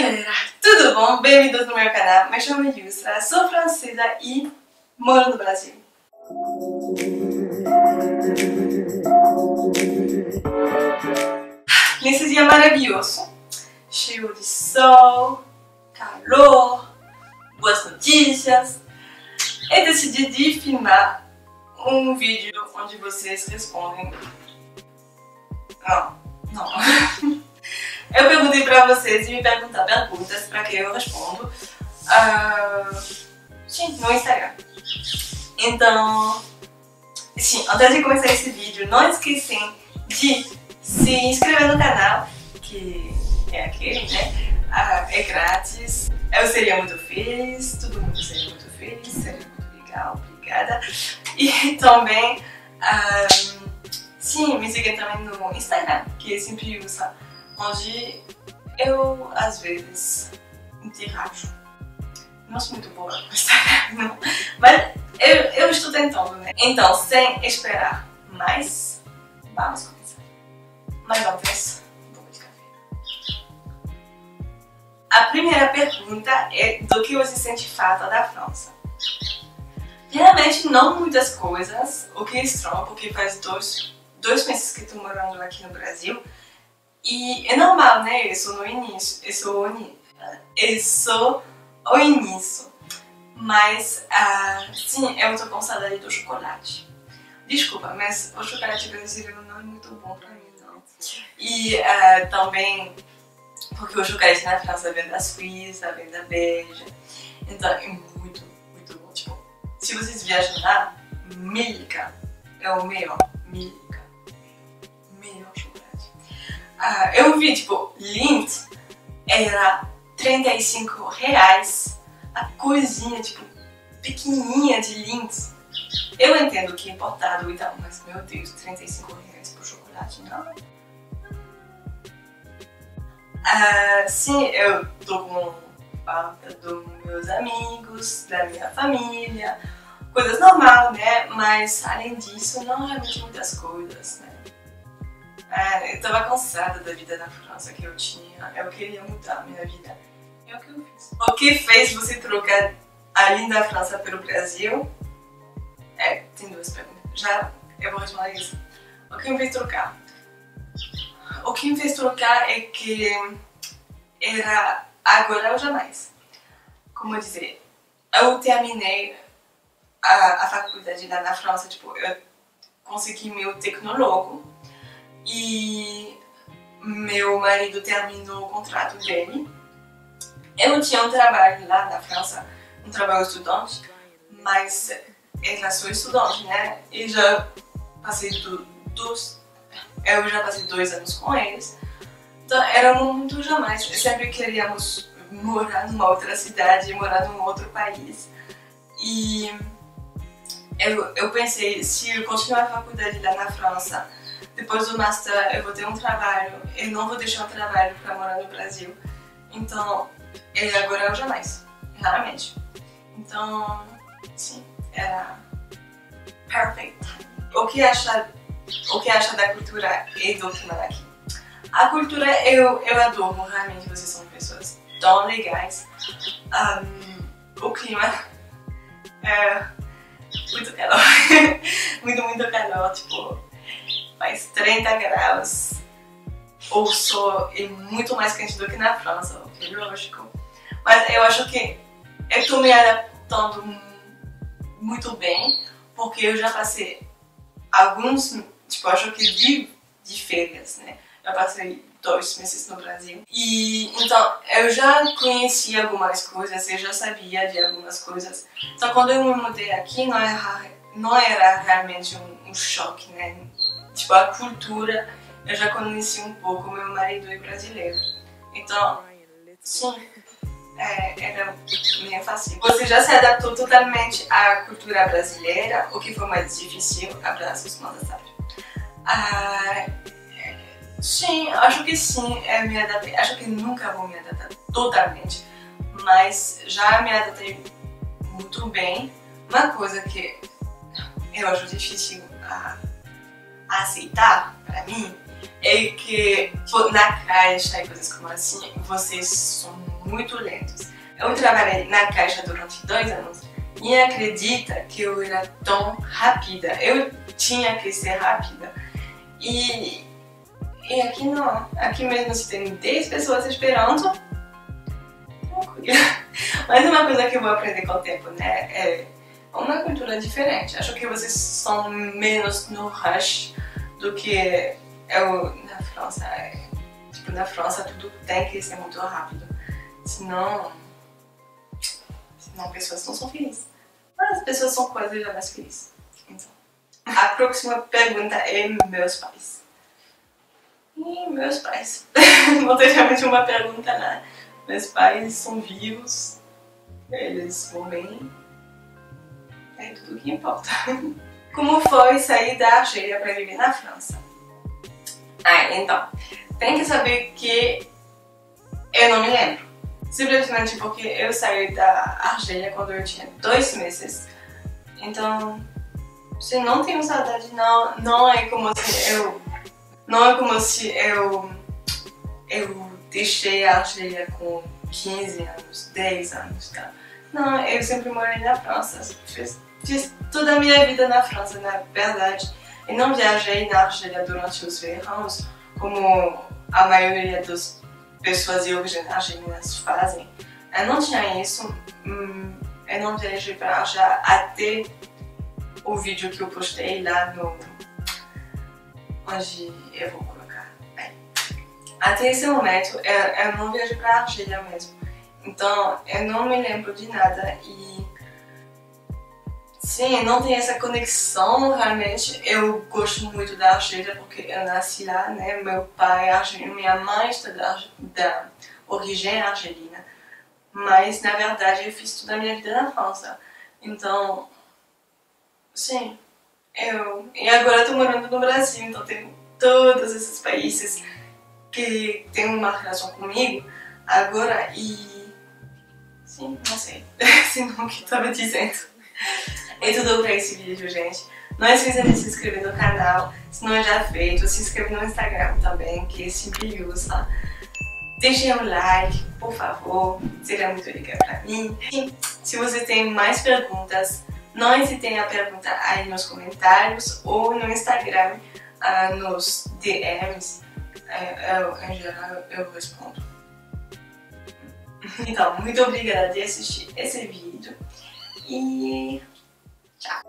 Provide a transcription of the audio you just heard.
Galera, tudo bom? Bem-vindos no meu canal, me chamo Yusra, sou francesa e moro no Brasil. Nesse dia maravilhoso, cheio de sol, calor, boas notícias, eu decidi de filmar um vídeo onde vocês respondem. Não, não. Eu perguntei pra vocês e me perguntar perguntas pra que eu respondo. Uh, sim, no Instagram. Então, sim, antes de começar esse vídeo, não esqueçam de se inscrever no canal, que é aquele, né? Uh, é grátis. Eu seria muito feliz, todo mundo seria muito feliz, seria muito legal, obrigada. E também, ah, sim, me siga também no Instagram, que eu sempre uso onde eu, às vezes, interajo. Não sou muito boa no Instagram, não. Mas eu, eu estou tentando, né? Então, sem esperar mais, vamos começar. Uma vez, um pouco de café. A primeira pergunta é do que você sente falta da França? Realmente não muitas coisas, o que é estranho, porque faz dois, dois meses que estou morando aqui no Brasil e é normal, né? Sou no início, sou, eu sou o início. Mas, uh, sim, eu tô com saudade do chocolate. Desculpa, mas o chocolate brasileiro não é muito bom pra mim, não. E uh, também porque o chocolate na França vem da Suíça, vem da Bélgica. Então é muito, muito bom. Tipo, se vocês viajam lá, Milka é o melhor. Milka. Uh, eu vi, tipo, Lindt era 35 reais a coisinha, tipo, pequenininha de Lindt. Eu entendo que é importado e tal, mas meu Deus, 35 reais por chocolate, não. Uh, sim, eu tô com falta dos meus amigos, da minha família, coisas normais, né? Mas além disso, não realmente muitas coisas, né? É, eu tava cansada da vida na França que eu tinha. Eu queria mudar a minha vida. É o que eu fiz. O que fez você trocar a linda França pelo Brasil? É, tem duas perguntas. Já eu vou responder isso. O que me fez trocar? O que me fez trocar é que era agora ou jamais. Como dizer, eu terminei a, a faculdade lá na França, tipo, eu consegui meu tecnólogo e meu marido terminou o contrato dele. Eu tinha um trabalho lá na França, um trabalho estudante, mas ela sou estudante, né? E já passei do, dos. Eu já passei dois anos com eles. Então era muito jamais. Sempre queríamos morar numa outra cidade, morar num outro país. E eu, eu pensei, se eu continuar a faculdade lá na França, depois do master eu vou ter um trabalho, eu não vou deixar um trabalho para morar no Brasil. Então, é agora ou jamais, raramente. Então, sim, era perfect. O que acha, o que acha da cultura e do clima daqui? A cultura eu, eu adoro, realmente vocês são pessoas tão legais. Um, o clima é muito calor, muito, muito calor, tipo faz 30 graus. O sol é muito mais quente do que na França, lógico. Mas eu acho que eu estou me adaptando muito bem, porque eu já passei alguns, tipo, acho que de, de férias, né? Eu passei dois meses no Brasil. E então eu já conhecia algumas coisas, eu já sabia de algumas coisas. Então quando eu me mudei aqui não era, não era realmente um, um choque, né? Tipo, a cultura, eu já conheci um pouco, meu marido é brasileiro. Então, sim, é, era meio fácil. Você já se adaptou totalmente à cultura brasileira? O que foi mais difícil? Abraços, manda sabe? Ah, sim, acho que sim, é, me adaptei. Acho que nunca vou me adaptar totalmente, mas já me adaptei muito bem. Uma coisa que eu acho difícil a aceitar, para mim, é que na caixa e coisas como assim, vocês são muito lentos. Eu trabalhei na caixa durante dois anos e acredita que eu era tão rápida. Eu tinha que ser rápida. E, e aqui não. Aqui mesmo se tem 10 pessoas esperando. Mas uma coisa que eu vou aprender com o tempo, né? É uma cultura diferente. Acho que vocês são menos no rush do que eu na França. É, tipo, na França tudo tem que ser muito rápido. Senão. Senão pessoas não são felizes. Mas as pessoas são quase já mais felizes. Então. A próxima pergunta é meus pais. E meus pais. não tem realmente uma pergunta, né? Meus pais são vivos. Eles vão bem é tudo que importa. Como foi sair da Argélia para viver na França? Ah, então, tem que saber que eu não me lembro. Simplesmente porque eu saí da Argélia quando eu tinha dois meses. Então, se não tenho saudade, não, não é como se eu. Não é como se eu. Eu deixei a Argélia com 15 anos, 10 anos, tá? Não, eu sempre morei na França. Fiz toda a minha vida na França, na verdade. E não viajei na Argélia durante os verões, como a maioria das pessoas argelinas fazem. Eu não tinha isso. Hum, eu não viajei para Argélia até o vídeo que eu postei lá no... Onde eu vou colocar. Até esse momento, eu, eu não viajei para Argélia mesmo. Então, eu não me lembro de nada e Sim, não tem essa conexão realmente. Eu gosto muito da Argélia porque eu nasci lá, né? Meu pai é argelino, minha mãe é da, da origem argelina. Mas na verdade eu fiz toda a minha vida na França. Então, sim, eu. E agora tô morando no Brasil, então tenho todos esses países que têm uma relação comigo agora e. Sim, não sei. Senão o que eu tava dizendo. É tudo pra esse vídeo, gente. Não esqueça de se inscrever no canal, se não é já feito. Se inscreve no Instagram também, que é sempre usa. Deixe um like, por favor, seria muito legal pra mim. E se você tem mais perguntas, não hesitem a perguntar aí nos comentários ou no Instagram, uh, nos DMs. É, eu, em geral, eu respondo. Então, muito obrigada de assistir esse vídeo e Ciao.